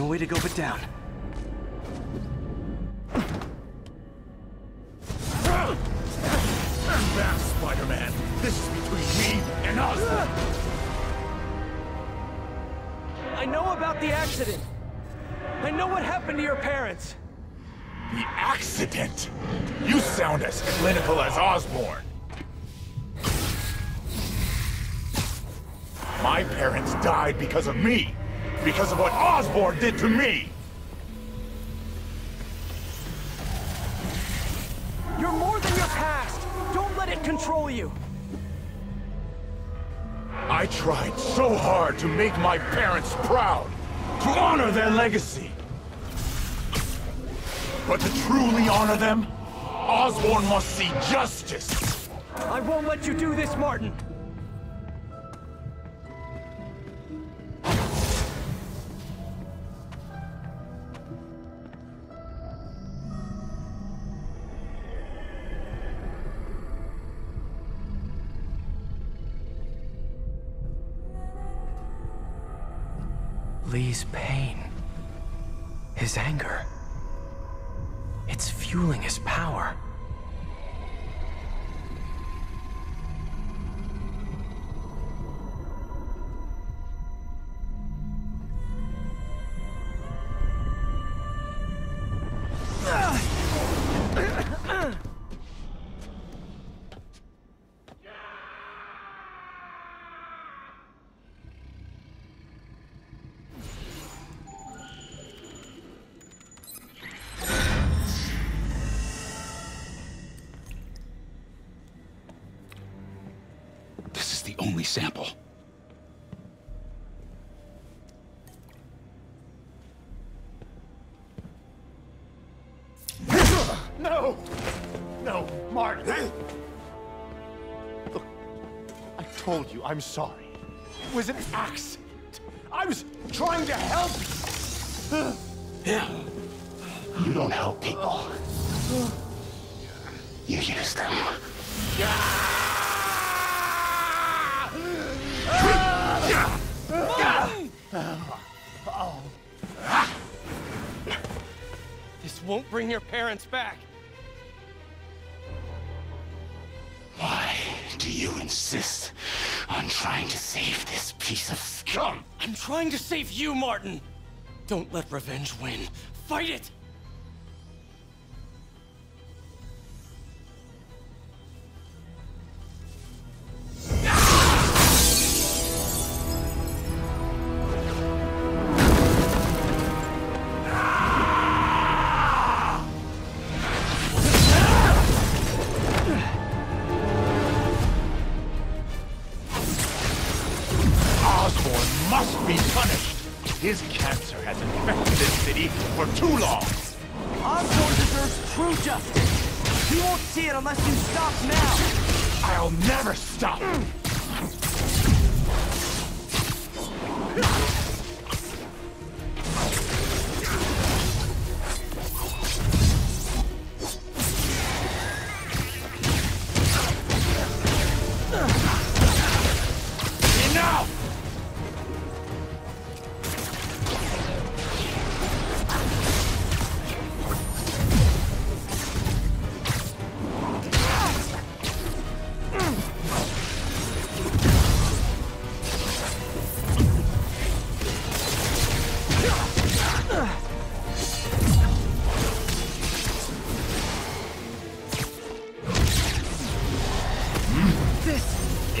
No way to go but down. Stand back, Spider-Man. This is between me and Osborn. I know about the accident. I know what happened to your parents. The accident? You sound as clinical as Osborn. My parents died because of me. Because of what Osborn did to me. You're more than your past. Don't let it control you. I tried so hard to make my parents proud. To honor their legacy. But to truly honor them, Osborn must see justice. I won't let you do this, Martin. Li's pain. His anger. It's fueling his power. Only sample. No! No, Martin! Look, I told you I'm sorry. It was an accident. I was trying to help you. You don't help people. You use them. This won't bring your parents back. Why do you insist on trying to save this piece of scum? I'm trying to save you, Martin. Don't let revenge win. Fight it!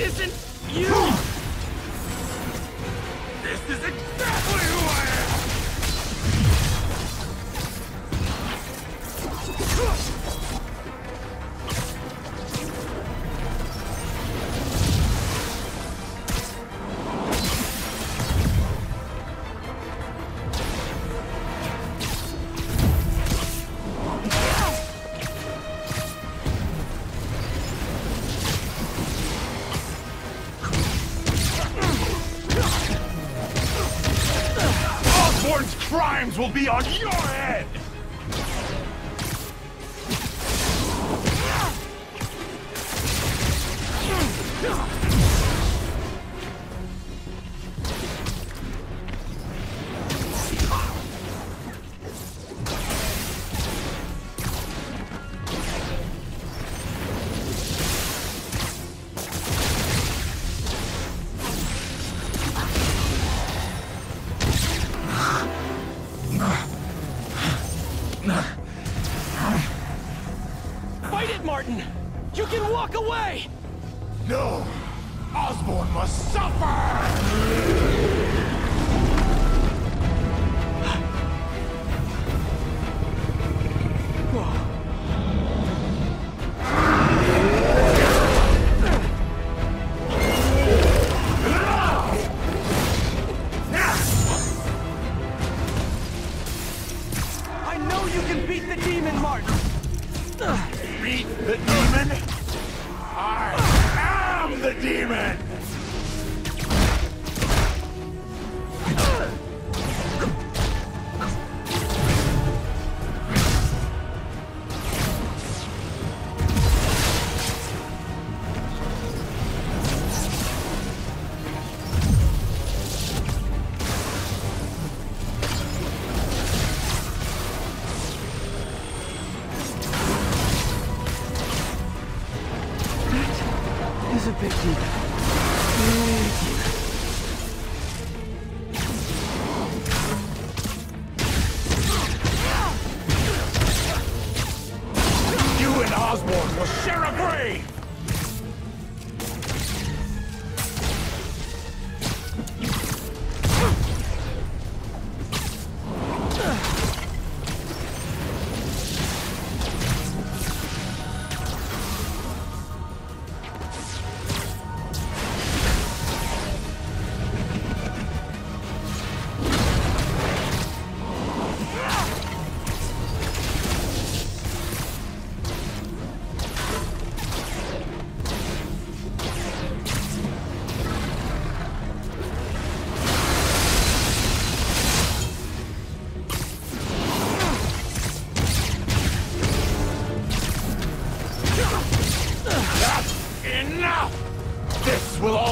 Isn't will be on your head!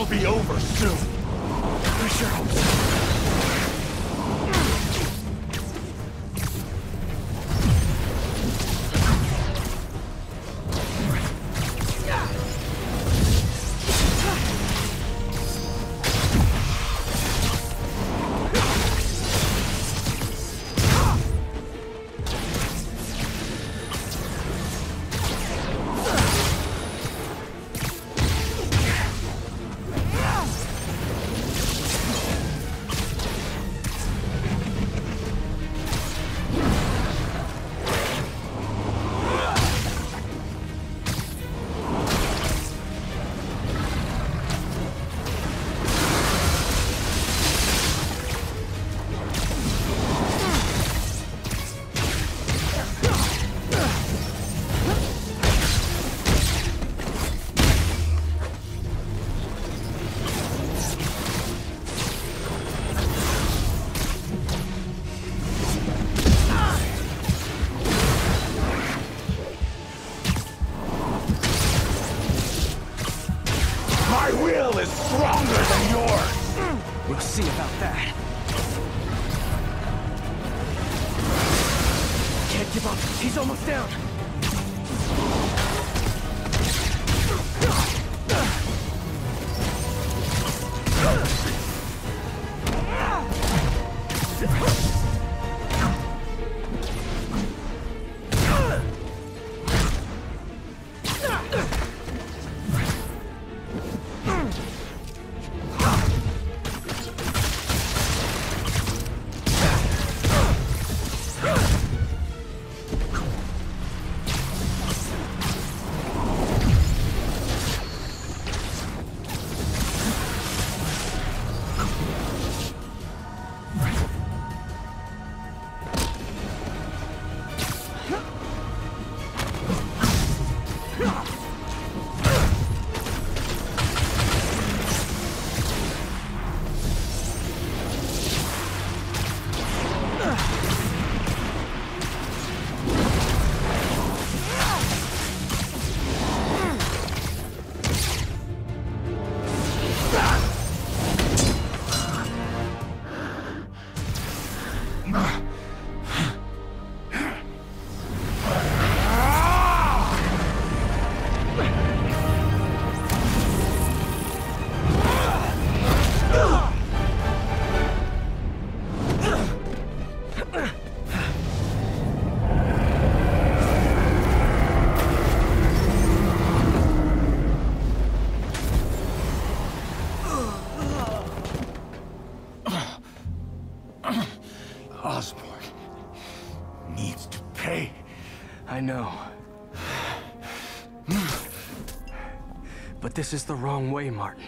Be over soon. He's almost down. This is the wrong way, Martin.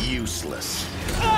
Useless.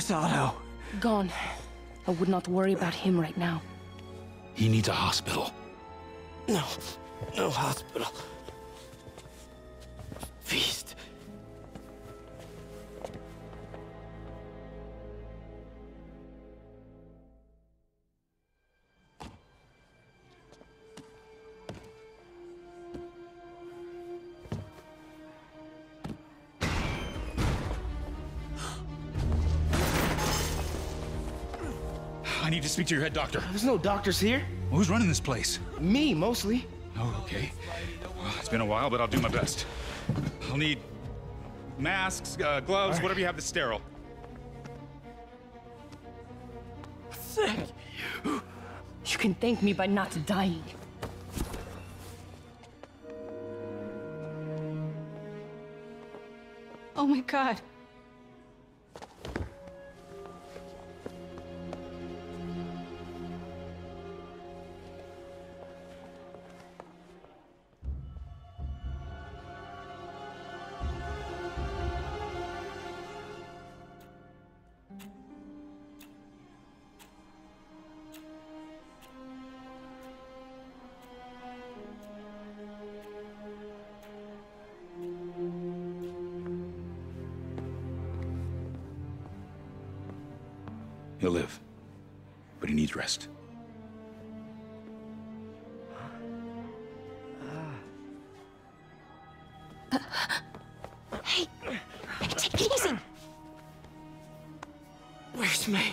Where's Otto? gone. I would not worry about him right now. He needs a hospital. No, no hospital. I need to speak to your head doctor. There's no doctors here. Who's running this place? Me, mostly. Oh, okay. Well, it's been a while, but I'll do my best. I'll need masks, uh, gloves, whatever you have that's sterile. Thank you. You can thank me by not dying. Oh my god. He'll live, but he needs rest. Hey, take it easy. Where's May?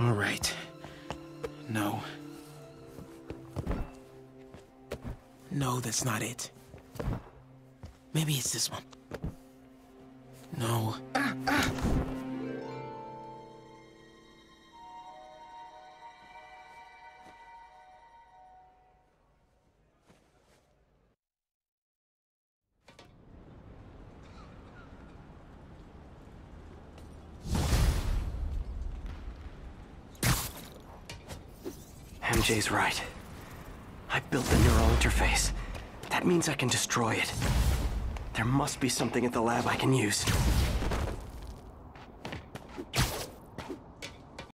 All right. No. No, that's not it. Maybe it's this one. No. MJ's right. I built the neural interface. That means I can destroy it. There must be something at the lab I can use.